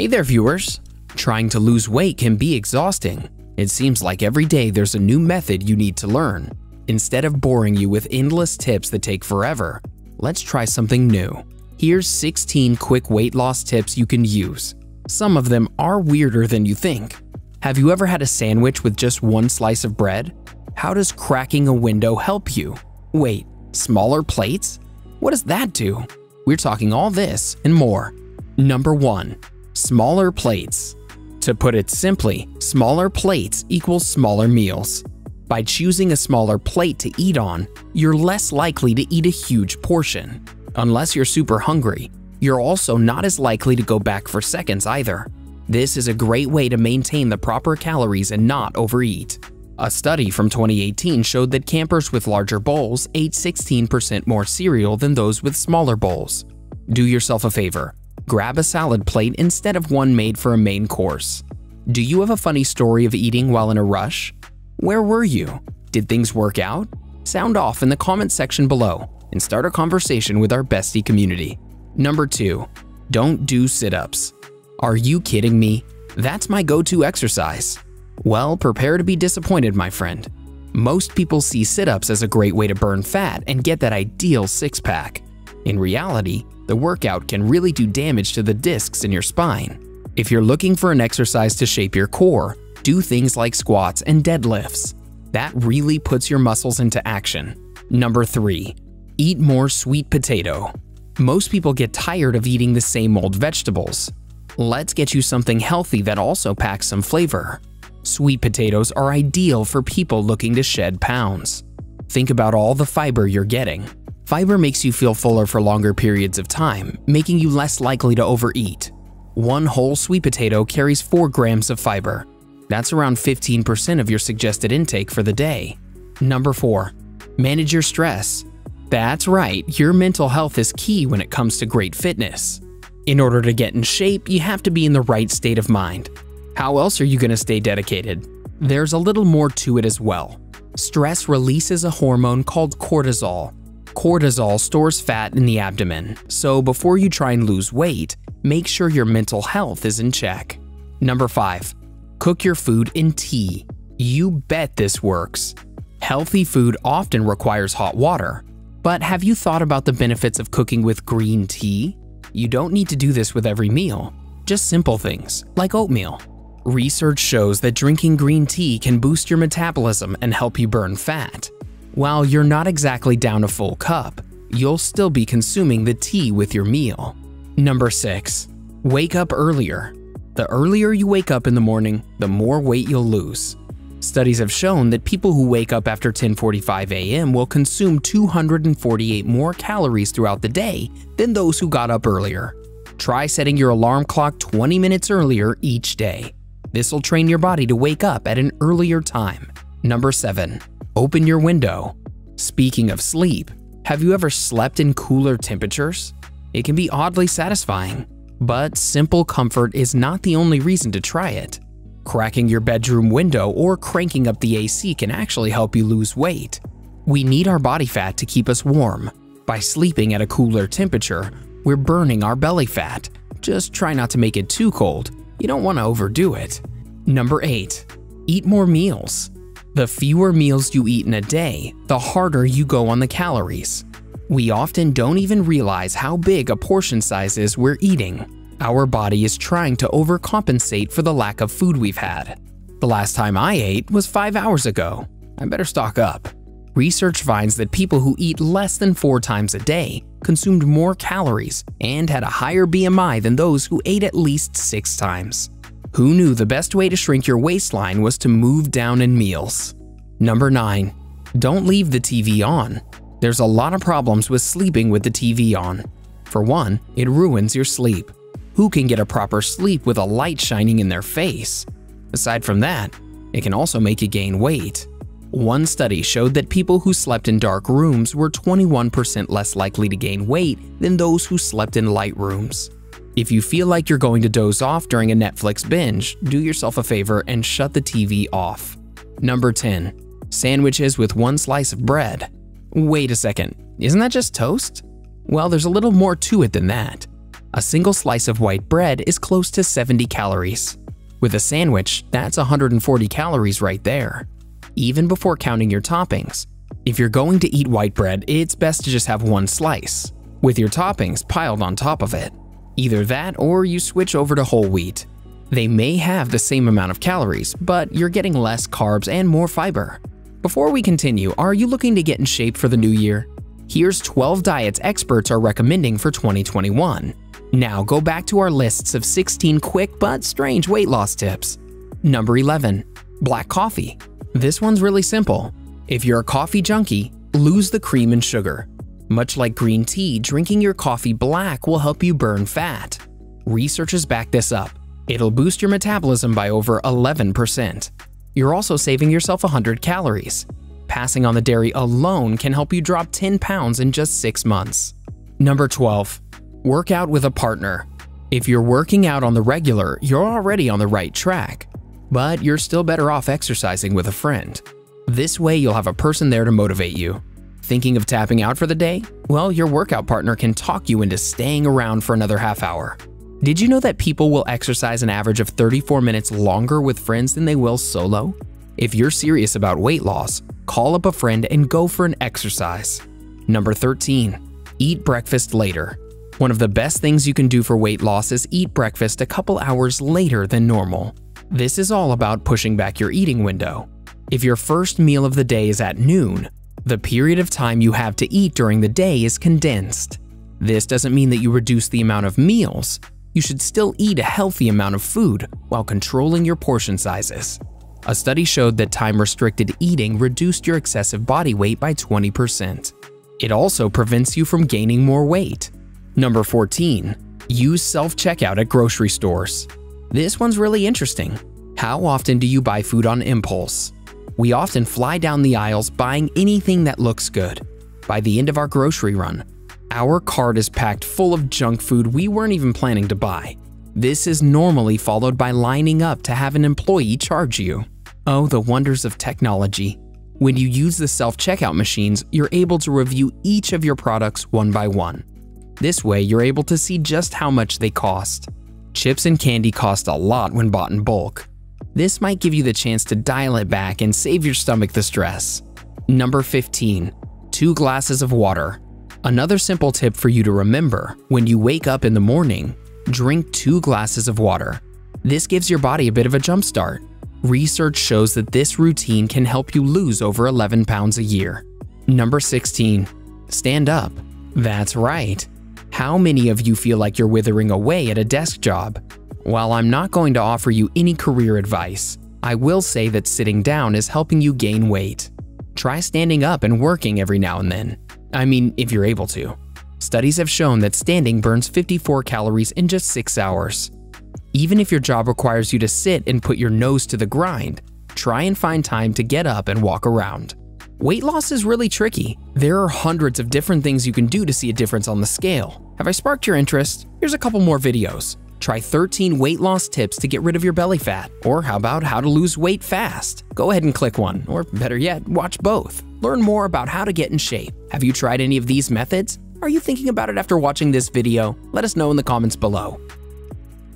Hey there, viewers! Trying to lose weight can be exhausting. It seems like every day there's a new method you need to learn. Instead of boring you with endless tips that take forever, let's try something new. Here's 16 quick weight loss tips you can use. Some of them are weirder than you think. Have you ever had a sandwich with just one slice of bread? How does cracking a window help you? Wait, smaller plates? What does that do? We're talking all this and more. Number 1. Smaller plates. To put it simply, smaller plates equals smaller meals. By choosing a smaller plate to eat on, you're less likely to eat a huge portion. Unless you're super hungry, you're also not as likely to go back for seconds either. This is a great way to maintain the proper calories and not overeat. A study from 2018 showed that campers with larger bowls ate 16% more cereal than those with smaller bowls. Do yourself a favor grab a salad plate instead of one made for a main course. Do you have a funny story of eating while in a rush? Where were you? Did things work out? Sound off in the comment section below and start a conversation with our bestie community. Number 2. Don't do sit-ups. Are you kidding me? That's my go-to exercise. Well, prepare to be disappointed, my friend. Most people see sit-ups as a great way to burn fat and get that ideal six-pack. In reality, the workout can really do damage to the discs in your spine. If you're looking for an exercise to shape your core, do things like squats and deadlifts. That really puts your muscles into action. Number 3. Eat more sweet potato. Most people get tired of eating the same old vegetables. Let's get you something healthy that also packs some flavor. Sweet potatoes are ideal for people looking to shed pounds. Think about all the fiber you're getting. Fiber makes you feel fuller for longer periods of time, making you less likely to overeat. One whole sweet potato carries 4 grams of fiber. That's around 15% of your suggested intake for the day. Number 4. Manage your stress. That's right, your mental health is key when it comes to great fitness. In order to get in shape, you have to be in the right state of mind. How else are you going to stay dedicated? There's a little more to it as well. Stress releases a hormone called cortisol, Cortisol stores fat in the abdomen, so before you try and lose weight, make sure your mental health is in check. Number 5. Cook your food in tea. You bet this works. Healthy food often requires hot water, but have you thought about the benefits of cooking with green tea? You don't need to do this with every meal, just simple things, like oatmeal. Research shows that drinking green tea can boost your metabolism and help you burn fat. While you're not exactly down a full cup, you'll still be consuming the tea with your meal. Number 6. Wake up earlier. The earlier you wake up in the morning, the more weight you'll lose. Studies have shown that people who wake up after 10:45 a.m. will consume 248 more calories throughout the day than those who got up earlier. Try setting your alarm clock 20 minutes earlier each day. This will train your body to wake up at an earlier time. Number 7. Open your window. Speaking of sleep, have you ever slept in cooler temperatures? It can be oddly satisfying, but simple comfort is not the only reason to try it. Cracking your bedroom window or cranking up the AC can actually help you lose weight. We need our body fat to keep us warm. By sleeping at a cooler temperature, we're burning our belly fat. Just try not to make it too cold. You don't want to overdo it. Number 8. Eat more meals. The fewer meals you eat in a day, the harder you go on the calories. We often don't even realize how big a portion size is we're eating. Our body is trying to overcompensate for the lack of food we've had. The last time I ate was 5 hours ago. I better stock up. Research finds that people who eat less than 4 times a day consumed more calories and had a higher BMI than those who ate at least 6 times. Who knew the best way to shrink your waistline was to move down in meals? Number 9. Don't leave the TV on. There's a lot of problems with sleeping with the TV on. For one, it ruins your sleep. Who can get a proper sleep with a light shining in their face? Aside from that, it can also make you gain weight. One study showed that people who slept in dark rooms were 21% less likely to gain weight than those who slept in light rooms. If you feel like you're going to doze off during a Netflix binge, do yourself a favor and shut the TV off. Number 10. Sandwiches with one slice of bread. Wait a second, isn't that just toast? Well, there's a little more to it than that. A single slice of white bread is close to 70 calories. With a sandwich, that's 140 calories right there. Even before counting your toppings. If you're going to eat white bread, it's best to just have one slice, with your toppings piled on top of it. Either that or you switch over to whole wheat. They may have the same amount of calories, but you're getting less carbs and more fiber. Before we continue, are you looking to get in shape for the new year? Here's 12 diets experts are recommending for 2021. Now go back to our lists of 16 quick but strange weight loss tips. Number 11. Black coffee. This one's really simple. If you're a coffee junkie, lose the cream and sugar. Much like green tea, drinking your coffee black will help you burn fat. Researchers back this up. It'll boost your metabolism by over 11%. You're also saving yourself 100 calories. Passing on the dairy alone can help you drop 10 pounds in just 6 months. Number 12. Work out with a partner. If you're working out on the regular, you're already on the right track. But you're still better off exercising with a friend. This way you'll have a person there to motivate you. Thinking of tapping out for the day? Well, your workout partner can talk you into staying around for another half hour. Did you know that people will exercise an average of 34 minutes longer with friends than they will solo? If you're serious about weight loss, call up a friend and go for an exercise. Number 13. Eat breakfast later. One of the best things you can do for weight loss is eat breakfast a couple hours later than normal. This is all about pushing back your eating window. If your first meal of the day is at noon, the period of time you have to eat during the day is condensed. This doesn't mean that you reduce the amount of meals, you should still eat a healthy amount of food while controlling your portion sizes. A study showed that time-restricted eating reduced your excessive body weight by 20%. It also prevents you from gaining more weight. Number 14. Use self-checkout at grocery stores. This one's really interesting. How often do you buy food on impulse? We often fly down the aisles buying anything that looks good. By the end of our grocery run, our cart is packed full of junk food we weren't even planning to buy. This is normally followed by lining up to have an employee charge you. Oh, the wonders of technology. When you use the self-checkout machines, you're able to review each of your products one by one. This way, you're able to see just how much they cost. Chips and candy cost a lot when bought in bulk. This might give you the chance to dial it back and save your stomach the stress. Number 15. 2 glasses of water. Another simple tip for you to remember, when you wake up in the morning, drink two glasses of water. This gives your body a bit of a jump start. Research shows that this routine can help you lose over 11 pounds a year. Number 16. Stand up. That's right. How many of you feel like you're withering away at a desk job? While I'm not going to offer you any career advice, I will say that sitting down is helping you gain weight. Try standing up and working every now and then. I mean, if you're able to. Studies have shown that standing burns 54 calories in just 6 hours. Even if your job requires you to sit and put your nose to the grind, try and find time to get up and walk around. Weight loss is really tricky. There are hundreds of different things you can do to see a difference on the scale. Have I sparked your interest? Here's a couple more videos. Try 13 weight loss tips to get rid of your belly fat. Or how about how to lose weight fast? Go ahead and click one, or better yet, watch both. Learn more about how to get in shape. Have you tried any of these methods? Are you thinking about it after watching this video? Let us know in the comments below.